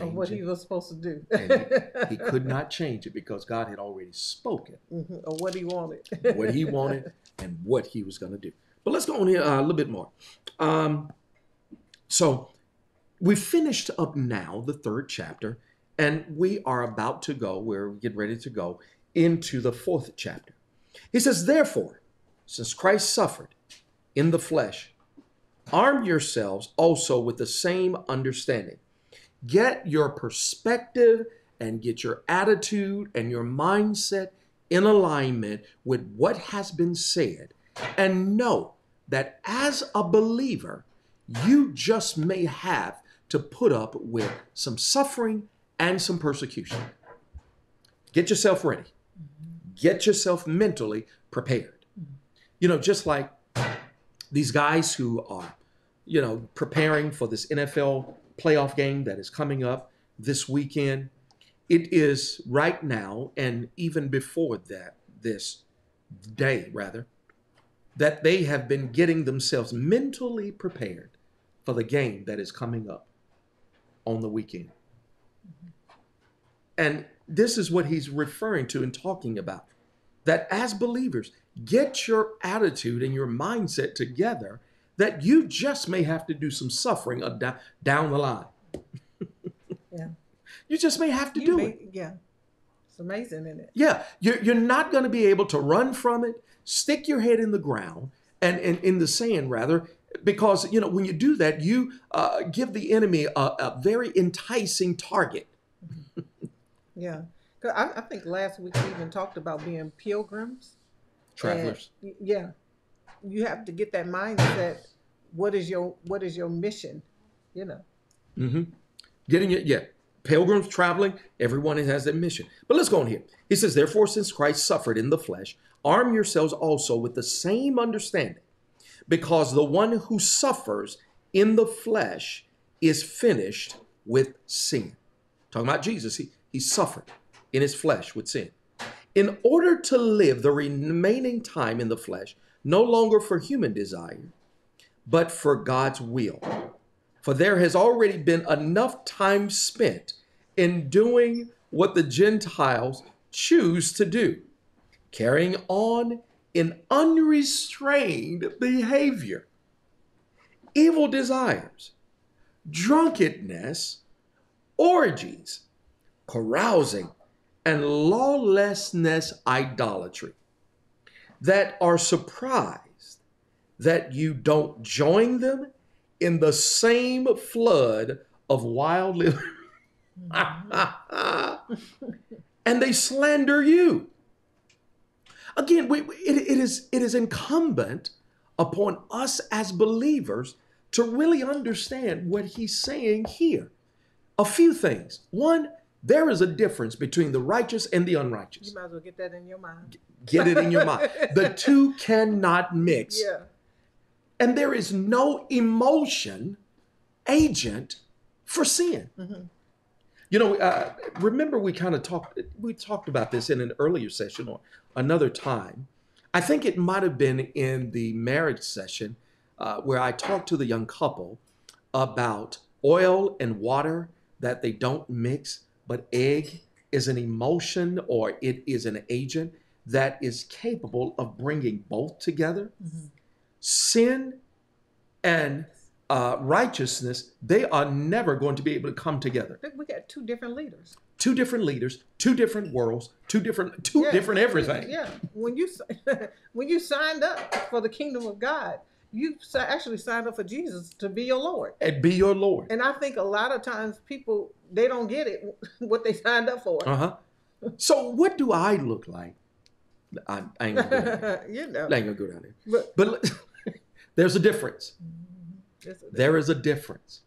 of what he was supposed to do. he, he, could not change it because God had already spoken mm-hmm, of what he wanted, what he wanted, and what he was going to do. But let's go on here uh, a little bit more. Um, so we finished up now the third chapter, and we are about to go. We're getting ready to go into the fourth chapter. He says, therefore, since Christ suffered in the flesh, arm yourselves also with the same understanding. Get your perspective and get your attitude and your mindset in alignment with what has been said. And know that as a believer, you just may have to put up with some suffering and some persecution. Get yourself ready. Get yourself mentally prepared. You know, just like these guys who are, you know, preparing for this NFL playoff game that is coming up this weekend. It is right now, and even before that, this day rather, that they have been getting themselves mentally prepared for the game that is coming up on the weekend. And this is what he's referring to and talking about that as believers, get your attitude and your mindset together that you just may have to do some suffering down, down the line. Yeah. You just may have to You do may- it. Yeah. It's amazing, isn't it? Yeah, you're, you're not going to be able to run from it, stick your head in the ground, and, and in the sand, rather, because, you know, when you do that, you uh, give the enemy a, a very enticing target. Yeah. 'Cause I, I think last week we even talked about being pilgrims. Travelers. And, yeah. You have to get that mindset. What is your what is your mission? You know. hmm Getting it, yeah. Pilgrims traveling, everyone has that mission. But let's go on here. He says, Therefore, since Christ suffered in the flesh, arm yourselves also with the same understanding, because the one who suffers in the flesh is finished with sin. Talking about Jesus, he, he suffered in his flesh with sin. In order to live the remaining time in the flesh, no longer for human desire, but for God's will. For there has already been enough time spent in doing what the Gentiles choose to do, carrying on in unrestrained behavior, evil desires, drunkenness, orgies, carousing, and lawlessness idolatry, that are surprised that you don't join them in the same flood of wild living. and they slander you. Again, we, it, it, is, it is incumbent upon us as believers to really understand what he's saying here. A few things. One, there is a difference between the righteous and the unrighteous. You might as well get that in your mind. Get it in your mind. The two cannot mix. Yeah. And there is no emulsion agent for sin. Mhm. You know, uh, remember we kind of talked we talked about this in an earlier session or another time. I think it might have been in the marriage session uh, where I talked to the young couple about oil and water that they don't mix, but egg is an emulsion or it is an agent that is capable of bringing both together Mhm. sin and uh, righteousness, they are never going to be able to come together. We got two different leaders. Two different leaders, two different worlds, two different, two Yeah. different everything. Yeah. When you when you signed up for the kingdom of God, you actually signed up for Jesus to be your Lord. And be your Lord. And I think a lot of times people they don't get it what they signed up for. Uh huh. So what do I look like? I, I ain't gonna go down there. you know. I ain't gonna go down there. But But there's a difference. it's- There is a difference.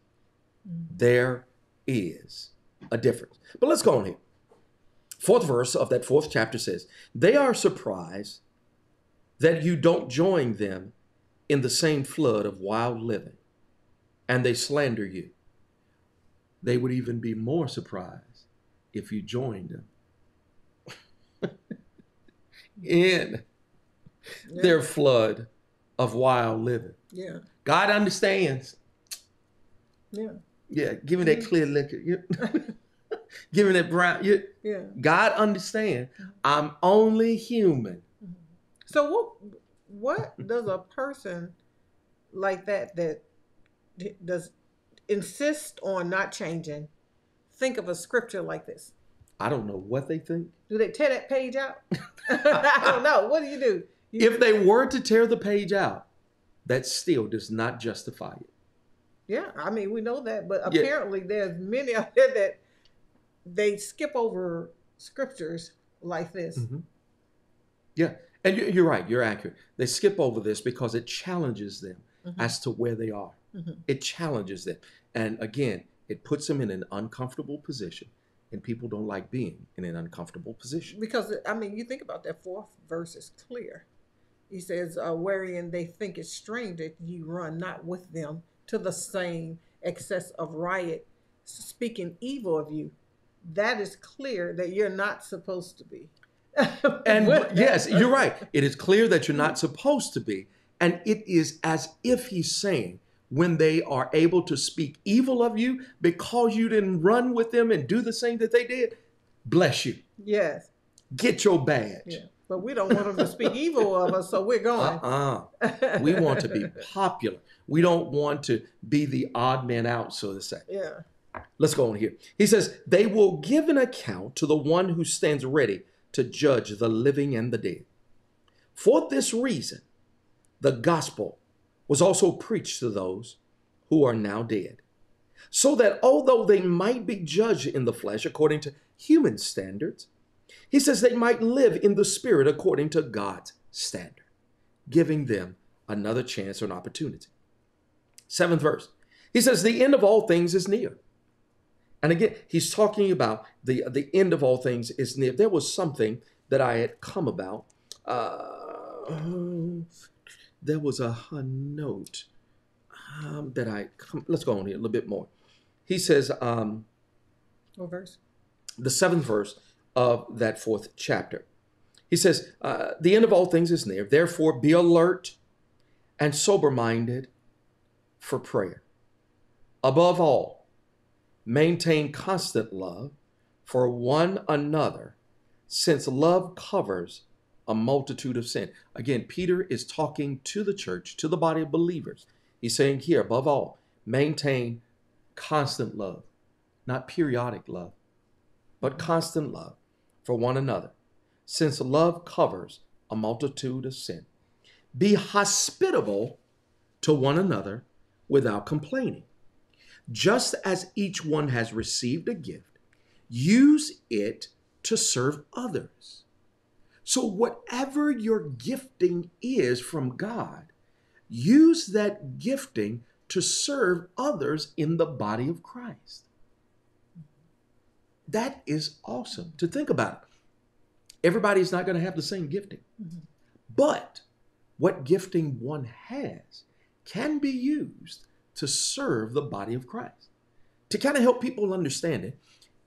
Mhm. There is a difference. But let's go on here. Fourth verse of that fourth chapter says, They are surprised that you don't join them in the same flood of wild living, and they slander you. They would even be more surprised if you joined them in yeah. their flood of wild living. yeah. God understands. Yeah. Yeah, give me that clear liquor. Me that brown. You, Yeah. God understand. Mm-hmm. I'm only human. Mm-hmm. So what what does a person like that that does insist on not changing think of a scripture like this? I don't know what they think. Do they tear that page out? I don't know. What do you do? You, If they were to tear the page out, that still does not justify it. Yeah, I mean we know that, but Yeah. apparently there's many out there that they skip over scriptures like this. Mhm. Yeah, and you- you're right. You're accurate. They skip over this because it challenges them Mhm. as to where they are. Mhm. It challenges them, and again, it puts them in an uncomfortable position. And people don't like being in an uncomfortable position. Because I mean, you think about that fourth verse is clear. He says, uh, "Wherein they think it strange that ye run not with them to the same excess of riot, speaking evil of you." That is clear that you're not supposed to be. And yes, you're right. It is clear that you're not supposed to be. And it is as if he's saying, when they are able to speak evil of you because you didn't run with them and do the same that they did, bless you. Yes, Get your badge. yeah. But we don't want them to speak evil of us, so we're going. Uh-uh. We want to be popular. We don't want to be the odd man out, so to say. yeah. Let's go on here. He says, They will give an account to the one who stands ready to judge the living and the dead. For this reason, the gospel was also preached to those who are now dead, so that although they might be judged in the flesh according to human standards, he says they might live in the spirit according to God's standard, giving them another chance or an opportunity. Seventh verse. He says, The end of all things is near. And again, he's talking about the the end of all things is near. There was something that I had come about. Uh, there was a, a note um, that I come. Let's go on here a little bit more. He says, um, What verse? the seventh verse of that fourth chapter. He says, uh, The end of all things is near. Therefore, be alert and sober minded for prayer. Above all, maintain constant love for one another, since love covers a multitude of sin. Again, Peter is talking to the church, to the body of believers. He's saying here, above all, maintain constant love, not periodic love but constant love for one another, since love covers a multitude of sin. Be hospitable to one another without complaining. Just as each one has received a gift, use it to serve others. So, whatever your gifting is from God, use that gifting to serve others in the body of Christ. That is awesome to think about. Everybody's not going to have the same gifting. Mhm. But what gifting one has can be used to serve the body of Christ. To kind of help people understand it,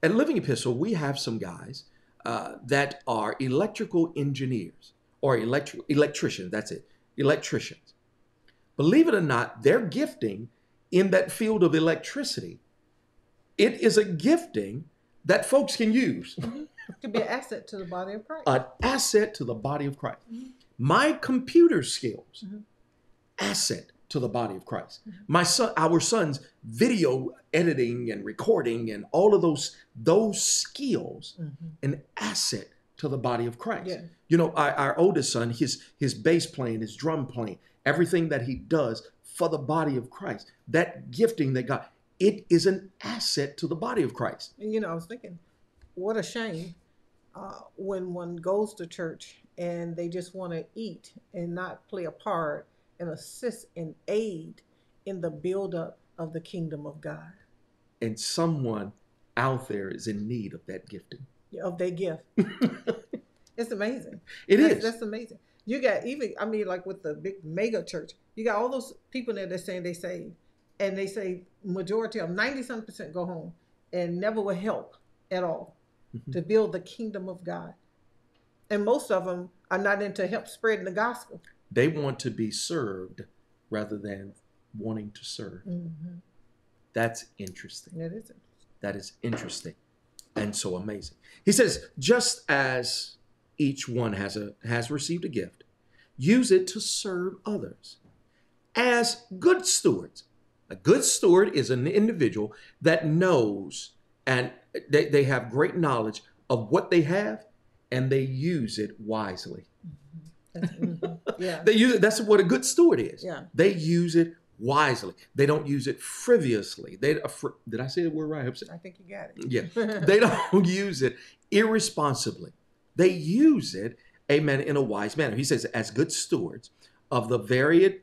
at Living Epistle, we have some guys uh, that are electrical engineers or electric electricians. That's it, electricians. Believe it or not, their gifting in that field of electricity, it is a gifting that folks can use It could be an asset to the body of Christ. an asset to the body of Christ. Mhm. My computer skills, Mhm. asset to the body of Christ. My son, our son's video editing and recording and all of those those skills, Mhm. an asset to the body of Christ. Yeah. You know, our, our oldest son, his his bass playing, his drum playing, everything that he does for the body of Christ. That gifting that God, it is an asset to the body of Christ. And, you know, I was thinking, what a shame uh, when one goes to church and they just want to eat and not play a part and assist and aid in the buildup of the kingdom of God, And someone out there is in need of that gifting. of that gift. It's amazing. It that's, is. That's amazing. You got even, I mean, like with the big mega church, you got all those people there that saying they saved, and they say majority of ninety something percent go home and never will help at all Mhm. to build the kingdom of God. And most of them are not into help spreading the gospel. They want to be served rather than wanting to serve. Mm-hmm. That's interesting. That is it. That is interesting and so amazing. He says, just as each one has a has received a gift, use it to serve others as good stewards. A good steward is an individual that knows and they, they have great knowledge of what they have and they use it wisely. Mhm. Yeah. They use it. That's what a good steward is. Yeah. They use it wisely. They don't use it frivolously. They fr- did I say the word right? I. I think you got it. Yeah. They don't use it irresponsibly. They use it, amen, in a wise manner. He says, as good stewards of the varied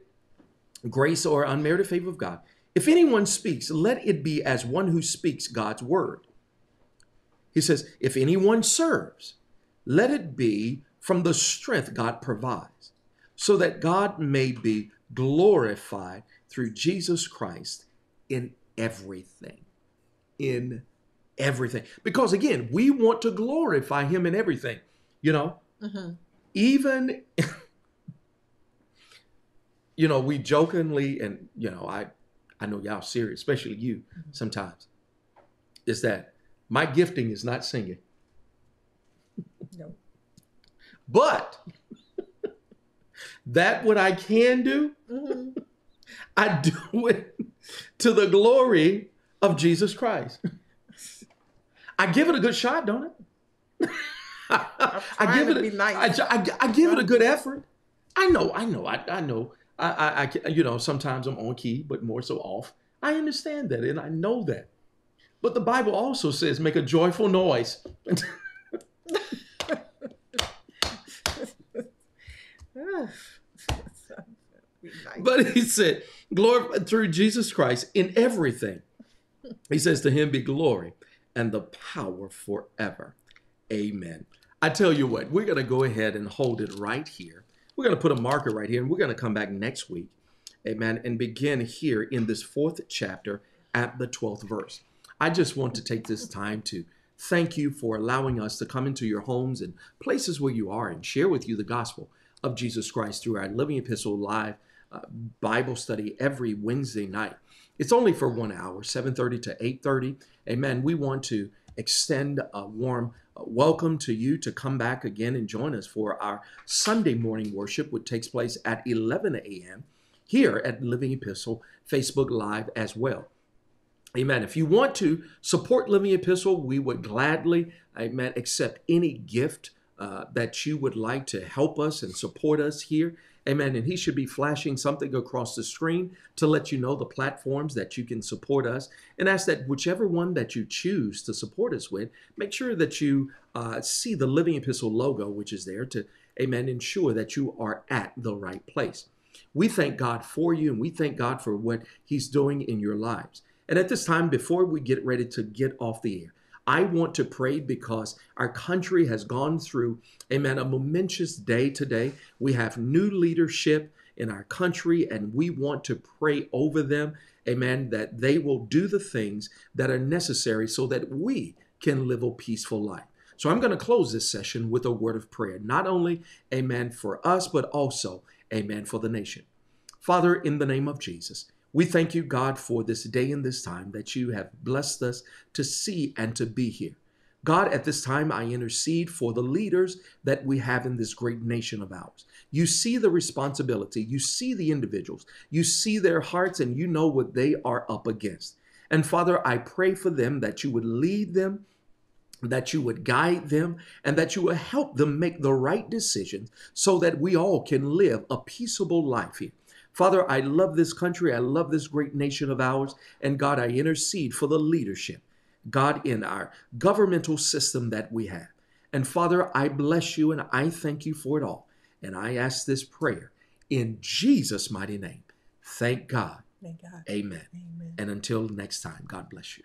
grace or unmerited favor of God. If anyone speaks, let it be as one who speaks God's word. He says, if anyone serves, let it be from the strength God provides, so that God may be glorified through Jesus Christ in everything. In everything. Because again, we want to glorify Him in everything. You know, hmm even, you know, we jokingly, and, you know, I, I know y'all serious, especially you sometimes, is that my gifting is not singing. No. But that what I can do, hmm I do it to the glory of Jesus Christ. I give it a good shot, don't I? I give it. A, nice. I, I, I give it a good effort. I know. I know. I, I know. I, I, I, you know, sometimes I'm on key, but more so off. I understand that, and I know that. But the Bible also says, "Make a joyful noise." Be nice. But he said, glory through Jesus Christ in everything. He says, to him be glory and the power forever. Amen. I tell you what, we're going to go ahead and hold it right here. We're going to put a marker right here, and we're going to come back next week, amen, and begin here in this fourth chapter at the 12th verse. I just want to take this time to thank you for allowing us to come into your homes and places where you are and share with you the gospel of Jesus Christ through our Living Epistle Live uh, Bible study every Wednesday night. It's only for one hour, 7:30 to 8:30. Amen. We want to extend a warm uh, welcome to you to come back again and join us for our Sunday morning worship, which takes place at 11 a.m. here at Living Epistle Facebook Live as well. Amen. If you want to support Living Epistle, we would gladly, amen, accept any gift uh, that you would like to help us and support us here. Amen. And he should be flashing something across the screen to let you know the platforms that you can support us. And ask that whichever one that you choose to support us with, make sure that you uh, see the Living Epistle logo, which is there to, amen, ensure that you are at the right place. We thank God for you and we thank God for what he's doing in your lives. And at this time, before we get ready to get off the air, I want to pray because our country has gone through, amen, a momentous day today. We have new leadership in our country, and we want to pray over them, amen, that they will do the things that are necessary so that we can live a peaceful life. So I'm going to close this session with a word of prayer, not only, amen, for us, but also, amen, for the nation. Father, in the name of Jesus, we thank you, God, for this day and this time that you have blessed us to see and to be here. God, at this time, I intercede for the leaders that we have in this great nation of ours. You see the responsibility, you see the individuals, you see their hearts, and you know what they are up against. And Father, I pray for them that you would lead them, that you would guide them, and that you would help them make the right decisions so that we all can live a peaceable life here. Father, I love this country. I love this great nation of ours. And God, I intercede for the leadership, God, in our governmental system that we have. And Father, I bless you and I thank you for it all. And I ask this prayer in Jesus' mighty name. Thank God. Thank God. Amen. Amen. And until next time, God bless you.